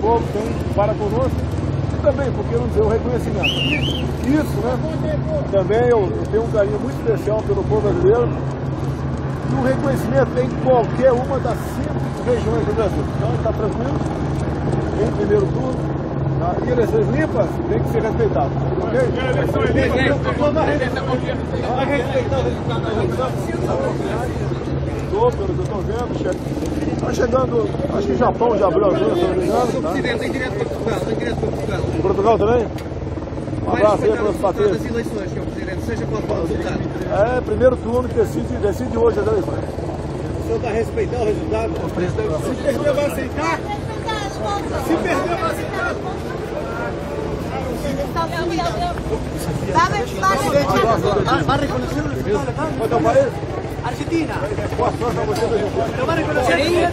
Povo tem para conosco e também, porque não o reconhecimento. Isso, né? Também eu, eu tenho um carinho muito especial pelo povo brasileiro e o reconhecimento em qualquer uma das cinco regiões do Brasil. Então está tranquilo, em primeiro turno. Tá? E eleições limpas tem que ser respeitado. Ok? Vai respeitar o resultado da eleição? Estou, pelo que eu estou vendo. Está chegando, acho que o Japão já abriu ruas, se não me engano. Tá? Presidente, tem direto para Portugal, tem direto para Portugal. Portugal também? Um abraço aí para os das eleições. Presidente, seja qual for o resultado. É, primeiro turno que decide, decide hoje as eleições. O senhor vai respeitar o resultado? O presidente. Vai aceitar? Va a reconocer Argentina. Lo va a reconocer.